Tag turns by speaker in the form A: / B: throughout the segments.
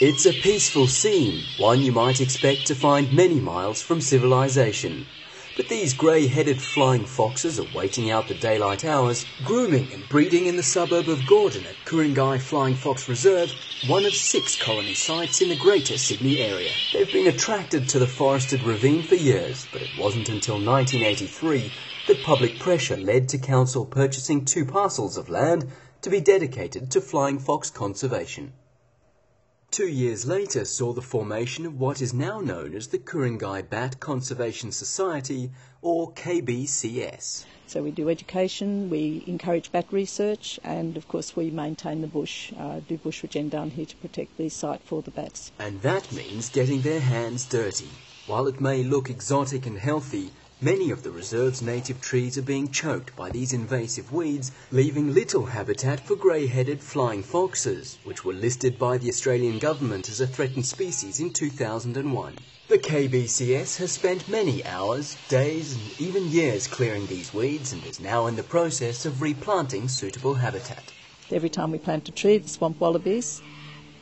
A: It's a peaceful scene, one you might expect to find many miles from civilization. But these grey-headed flying foxes are waiting out the daylight hours, grooming and breeding in the suburb of Gordon at Ku-ring-gai Flying Fox Reserve, one of six colony sites in the Greater Sydney area. They've been attracted to the forested ravine for years, but it wasn't until 1983 that public pressure led to council purchasing two parcels of land to be dedicated to flying fox conservation. Two years later saw the formation of what is now known as the Ku-ring-gai Bat Conservation Society, or KBCS.
B: So we do education, we encourage bat research, and of course we maintain the bush, uh, do bush regen down here to protect the site for the bats.
A: And that means getting their hands dirty. While it may look exotic and healthy, Many of the reserve's native trees are being choked by these invasive weeds, leaving little habitat for grey-headed flying foxes, which were listed by the Australian government as a threatened species in 2001. The KBCS has spent many hours, days and even years clearing these weeds and is now in the process of replanting suitable habitat.
B: Every time we plant a tree, the swamp wallabies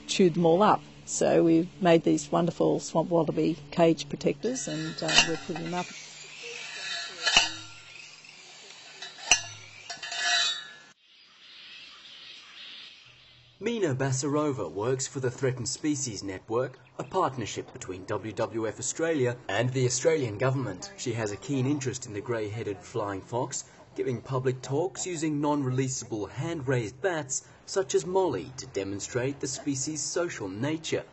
B: chew them all up. So we've made these wonderful swamp wallaby cage protectors and uh, we're putting them up.
A: Mina Basarova works for the Threatened Species Network, a partnership between WWF Australia and the Australian government. She has a keen interest in the grey-headed flying fox, giving public talks using non-releasable hand-raised bats such as Molly to demonstrate the species' social nature.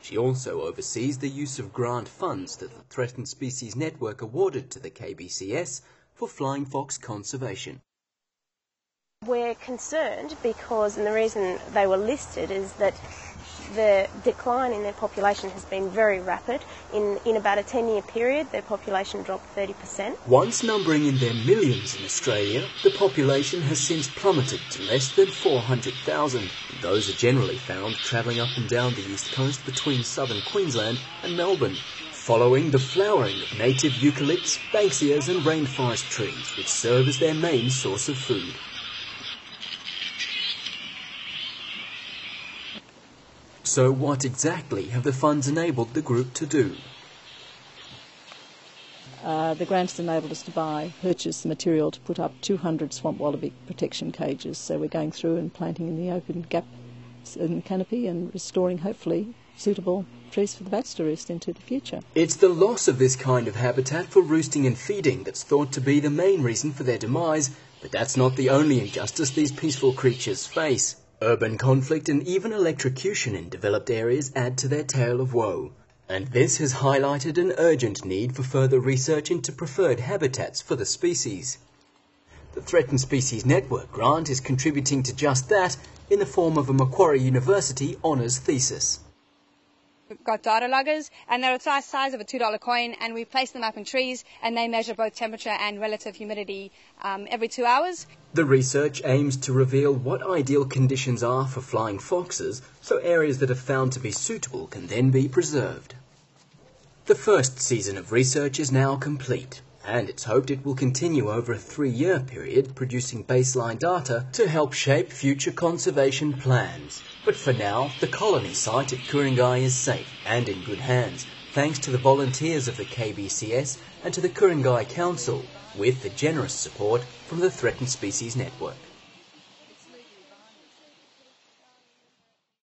A: She also oversees the use of grant funds that the Threatened Species Network awarded to the KBCS for flying fox conservation.
C: We're concerned because, and the reason they were listed is that the decline in their population has been very rapid. In, in about a 10 year period, their population dropped 30%.
A: Once numbering in their millions in Australia, the population has since plummeted to less than 400,000. Those are generally found travelling up and down the east coast between southern Queensland and Melbourne following the flowering of native eucalypts, banksias and rainforest trees which serve as their main source of food. So what exactly have the funds enabled the group to do?
B: Uh, the grants enabled us to buy, purchase the material to put up 200 swamp wallaby protection cages. So we're going through and planting in the open gap in the canopy and restoring, hopefully, suitable trees for the bats to roost into the future.
A: It's the loss of this kind of habitat for roosting and feeding that's thought to be the main reason for their demise, but that's not the only injustice these peaceful creatures face. Urban conflict and even electrocution in developed areas add to their tale of woe. And this has highlighted an urgent need for further research into preferred habitats for the species. The Threatened Species Network grant is contributing to just that in the form of a Macquarie University honours thesis.
D: We've got data loggers, and they're the size of a $2 coin, and we place them up in trees, and they measure both temperature and relative humidity um, every two hours.
A: The research aims to reveal what ideal conditions are for flying foxes, so areas that are found to be suitable can then be preserved. The first season of research is now complete and it's hoped it will continue over a three-year period producing baseline data to help shape future conservation plans. But for now, the colony site at Ku-ring-gai is safe and in good hands, thanks to the volunteers of the KBCS and to the Ku-ring-gai Council, with the generous support from the Threatened Species Network.